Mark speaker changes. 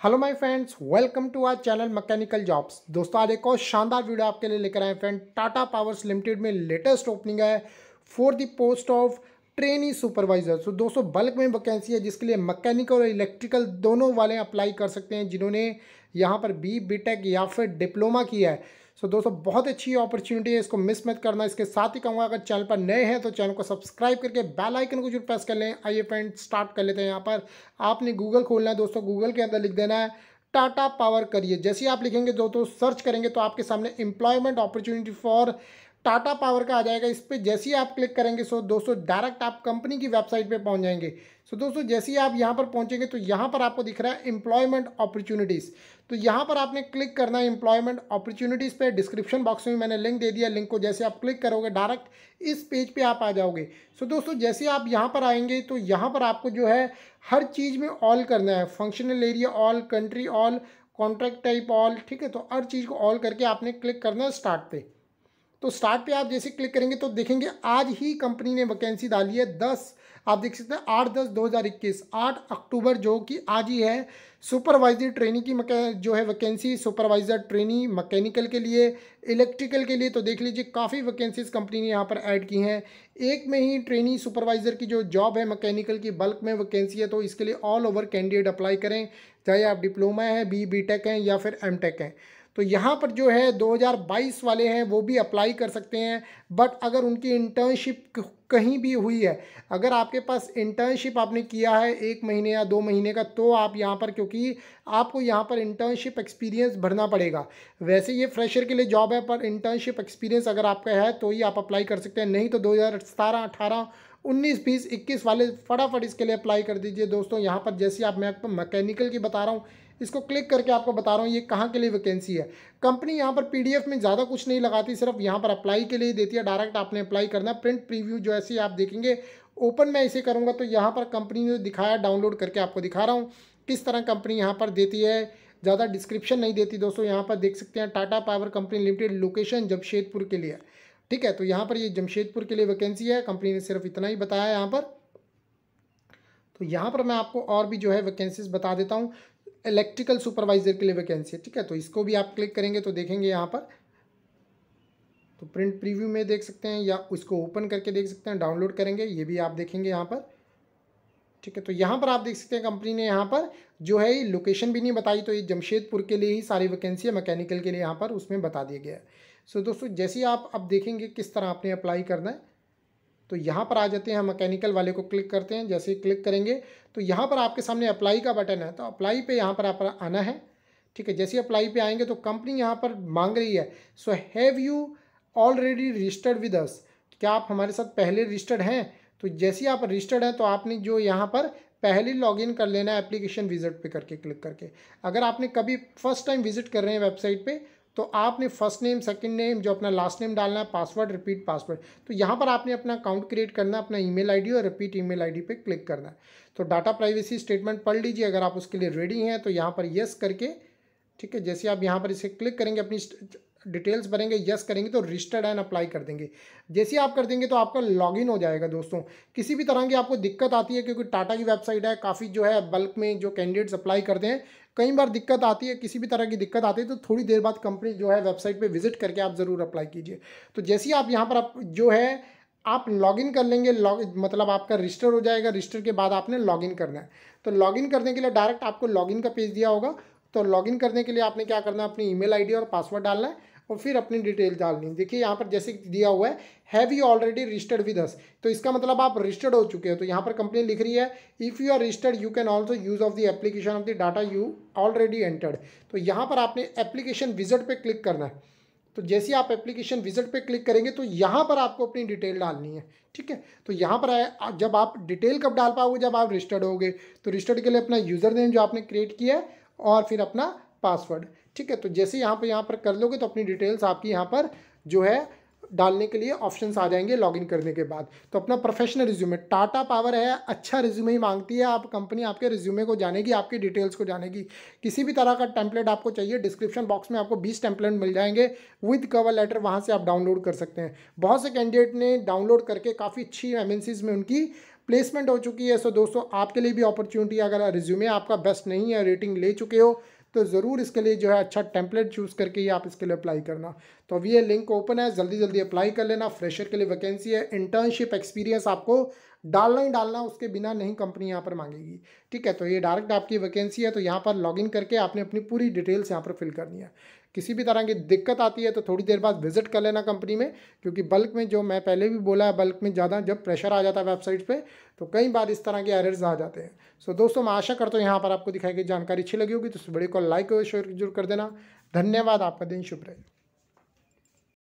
Speaker 1: Hello my friends welcome to our channel mechanical jobs दोस्तों, आज एक और शानदार वीडियो आपके लिए लेकर आए फ्रेंड टाटा पावर्स लिमिटेड में लेटेस्ट ओपनिंग है for the post of trainee supervisor so दोस्तों बल्क में वैकेंसी है जिसके लिए मैकेनिकल और इलेक्ट्रिकल दोनों वाले अप्लाई कर सकते हैं, जिन्होंने यहाँ पर बी बी या फिर डिप्लोमा किया है। सो so, दोस्तों बहुत अच्छी अपॉर्चुनिटी है इसको मिस मत करना। इसके साथ ही कहूँगा अगर चैनल पर नए हैं तो चैनल को सब्सक्राइब करके बेल आइकन को ज़रूर प्रेस कर लें। आइए फ्रेंड स्टार्ट कर लेते हैं यहाँ पर। आपने गूगल खोलना है दोस्तों गूगल के अंदर लिख देना है टाटा पावर करिए जैसे आप लिखेंगे दोस्तों सर्च करेंगे तो आपके सामने employment opportunity for Tata power का आ जाएगा। इस पर जैसे ही आप क्लिक करेंगे सो दोस्तों डायरेक्ट आप कंपनी की वेबसाइट पे पहुँच जाएँगे। सो दोस्तों, जैसे ही आप यहाँ पर पहुँचेंगे तो यहाँ पर आपको दिख रहा है एम्प्लॉयमेंट अपॉर्चुनिटीज़ तो यहाँ पर आपने क्लिक करना है एम्प्लॉयमेंट अपॉर्चुनिटीज़ पे। डिस्क्रिप्शन बॉक्स में मैंने लिंक दे दिया। लिंक को जैसे आप क्लिक करोगे डायरेक्ट इस पेज पे आप आ जाओगे। सो दोस्तों, जैसे आप यहाँ पर आएँगे तो यहाँ पर आपको जो है हर चीज़ में ऑल करना है। Functional area all country all contract type all ठीक है? तो हर चीज़ को ऑल करके आपने क्लिक करना है स्टार्ट पे। तो स्टार्ट पे आप जैसे क्लिक करेंगे तो देखेंगे आज ही कंपनी ने वैकेंसी डाली है दस, आप देख सकते हैं आठ दस दो हज़ार इक्कीस, आठ अक्टूबर जो कि आज ही है सुपरवाइजर ट्रेनिंग की जो है वैकेंसी सुपरवाइज़र ट्रेनी मैकेनिकल के लिए इलेक्ट्रिकल के लिए तो देख लीजिए काफ़ी वैकेंसीज कंपनी ने यहाँ पर ऐड की हैं। एक में ही ट्रेनी सुपरवाइज़र की जो जॉब है मैकेनिकल की बल्क में वैकेंसी है तो इसके लिए ऑल ओवर कैंडिडेट अप्लाई करें, चाहे आप डिप्लोमा हैं बी बी टेक हैं या फिर एम टेक हैं। तो यहाँ पर जो है 2022 वाले हैं, वो भी अप्लाई कर सकते हैं। बट अगर उनकी इंटर्नशिप कहीं भी हुई है, अगर आपके पास इंटर्नशिप आपने किया है एक महीने या दो महीने का तो आप यहाँ पर, क्योंकि आपको यहाँ पर इंटर्नशिप एक्सपीरियंस भरना पड़ेगा। वैसे ये फ्रेशर के लिए जॉब है, पर इंटर्नशिप एक्सपीरियंस अगर आपका है तो ही आप अप्लाई कर सकते हैं। नहीं तो दो हज़ार सतारह, अठारह, उन्नीस, बीस, इक्कीस वाले फटाफट इसके लिए अप्लाई कर दीजिए। दोस्तों, यहाँ पर जैसे आप मैं मैकेनिकल की बता रहा हूँ इसको क्लिक करके आपको बता रहा हूँ, ये कहाँ के लिए वैकेंसी है? कंपनी यहाँ पर पीडीएफ में ज़्यादा कुछ नहीं लगाती, सिर्फ़ यहाँ पर अप्लाई के लिए देती है। डायरेक्ट आपने अप्लाई करना प्रिंट प्रीव्यू जो ऐसे आप देखेंगे ओपन मैं इसे करूँगा तो यहाँ पर कंपनी ने दिखाया डाउनलोड करके आपको दिखा रहा हूँ। किस तरह कंपनी यहाँ पर देती है, ज़्यादा डिस्क्रिप्शन नहीं देती दोस्तों। यहाँ पर देख सकते हैं Tata power company limited location Jamshedpur के लिए। ठीक है तो यहाँ पर ये जमशेदपुर के लिए वैकेंसी है। कंपनी ने सिर्फ़ इतना ही बताया यहाँ पर। तो यहाँ पर मैं आपको और भी जो है वैकेंसीज बता देता हूँ। इलेक्ट्रिकल सुपरवाइजर के लिए वैकेंसी है, ठीक है? तो इसको भी आप क्लिक करेंगे तो देखेंगे यहाँ पर। तो प्रिंट प्रीव्यू में देख सकते हैं या उसको ओपन करके देख सकते हैं डाउनलोड करेंगे, ये भी आप देखेंगे यहाँ पर। ठीक है तो यहाँ पर आप देख सकते हैं कंपनी ने यहाँ पर जो है, ये लोकेशन भी नहीं बताई तो ये जमशेदपुर के लिए ही सारी वैकेंसी है मैकेनिकल के लिए यहाँ पर उसमें बता दिया गया है। सो दोस्तों, जैसे ही आप, अब देखेंगे किस तरह आपने अप्लाई करना है तो यहाँ पर आ जाते हैं, हम मैकेनिकल वाले को क्लिक करते हैं, जैसे ही क्लिक करेंगे तो यहाँ पर आपके सामने अप्लाई का बटन है तो अप्लाई पे यहाँ पर आप आना है, ठीक है, जैसे अप्लाई पे आएँगे तो कंपनी यहाँ पर मांग रही है so have you already registered with us क्या आप हमारे साथ पहले रजिस्टर्ड हैं? तो जैसे आप रजिस्टर्ड हैं तो आपने जो यहाँ पर पहले लॉगिन कर लेना है एप्लीकेशन विज़िट पे करके क्लिक करके। अगर आपने कभी फ़र्स्ट टाइम विज़िट कर रहे हैं वेबसाइट पे तो आपने फ़र्स्ट नेम सेकंड नेम जो अपना लास्ट नेम डालना है पासवर्ड रिपीट पासवर्ड तो यहाँ पर आपने अपना अकाउंट क्रिएट करना है, अपना ईमेल आईडी और रिपीट ईमेल आईडी पे क्लिक करना है। तो डाटा प्राइवेसी स्टेटमेंट पढ़ लीजिए, अगर आप उसके लिए रेडी हैं तो यहाँ पर येस करके, ठीक है, जैसे आप यहाँ पर इसे क्लिक करेंगे, अपनी डिटेल्स भरेंगे यस करेंगे तो रजिस्टर्ड एंड अप्लाई कर देंगे। जैसे आप कर देंगे तो आपका लॉगिन हो जाएगा दोस्तों। किसी भी तरह की आपको दिक्कत आती है, क्योंकि टाटा की वेबसाइट है, काफ़ी जो है बल्क में जो कैंडिडेट्स अप्लाई करते हैं, कई बार दिक्कत आती है, किसी भी तरह की दिक्कत आती है तो थोड़ी देर बाद कंपनी जो है वेबसाइट पर विज़िट करके आप ज़रूर अप्लाई कीजिए। तो जैसे ही आप यहाँ पर आप जो है, आप लॉगिन कर लेंगे लॉग मतलब आपका रजिस्टर हो जाएगा रजिस्टर के बाद आपने लॉगिन करना है। तो लॉगिन करने के लिए डायरेक्ट आपको लॉगिन का पेज दिया होगा तो लॉगिन करने के लिए आपने क्या करना है? अपनी ईमेल आईडी और पासवर्ड डालना है और फिर अपनी डिटेल डालनी देखिए, यहाँ पर जैसे दिया हुआ है have you already registered with us तो इसका मतलब आप रजिस्टर्ड हो चुके हो तो यहाँ पर कंपनी लिख रही है if you are registered you can also use of the application of the data you already entered तो यहाँ पर आपने एप्लीकेशन विज़िट पर क्लिक करना है। तो जैसे आप एप्लीकेशन विज़िट पे क्लिक करेंगे तो यहाँ पर आपको अपनी डिटेल डालनी है, ठीक है? तो यहाँ पर जब आप डिटेल कब डाल पाओगे? जब आप रजिस्टर्ड होगे। तो रजिस्टर्ड के लिए अपना यूज़र नेम जो आपने क्रिएट किया है और फिर अपना पासवर्ड ठीक है तो जैसे यहाँ पर यहाँ पर कर लोगे तो अपनी डिटेल्स आपकी यहाँ पर जो है डालने के लिए ऑप्शंस आ जाएँगे लॉगिन करने के बाद। तो अपना प्रोफेशनल रिज्यूमे टाटा पावर है अच्छा रिज्यूमे ही मांगती है आप कंपनी आपके रिज्यूमे को जानेगी, आपकी डिटेल्स को जानेगी। किसी भी तरह का टेम्पलेट आपको चाहिए डिस्क्रिप्शन बॉक्स में आपको बीस टेम्पलेट मिल जाएँगे। विद कवर लेटर वहाँ से आप डाउनलोड कर सकते हैं। बहुत से कैंडिडेट ने डाउनलोड करके काफ़ी अच्छी एम में उनकी प्लेसमेंट हो चुकी है। सो दोस्तों, आपके लिए भी अपॉर्चुनिटी अगर रिज्यूमे आपका बेस्ट नहीं है रेटिंग ले चुके हो तो ज़रूर इसके लिए जो है अच्छा टेम्पलेट चूज़ करके ही आप इसके लिए अप्लाई करना। तो अभी ये लिंक ओपन है। जल्दी जल्दी अप्लाई कर लेना। फ्रेशर के लिए वैकेंसी है। इंटर्नशिप एक्सपीरियंस आपको डालना ही डालना, उसके बिना नहीं कंपनी यहाँ पर मांगेगी। ठीक है तो ये डायरेक्ट आपकी वैकेंसी है तो यहाँ पर लॉगिन करके आपने अपनी पूरी डिटेल्स यहाँ पर फिल करनी है। किसी भी तरह की दिक्कत आती है तो थोड़ी देर बाद विज़िट कर लेना कंपनी में, क्योंकि बल्क में जो मैं पहले भी बोला है बल्क में ज़्यादा जब प्रेशर आ जाता है वेबसाइट पे तो कई बार इस तरह के एरर्स आ जाते हैं। सो दोस्तों, मैं आशा करता हूँ यहाँ पर आपको दिखाई गई जानकारी अच्छी लगी होगी तो इस वीडियो को लाइक और शेयर ज़रूर कर देना। धन्यवाद, आपका दिन शुभ रहे।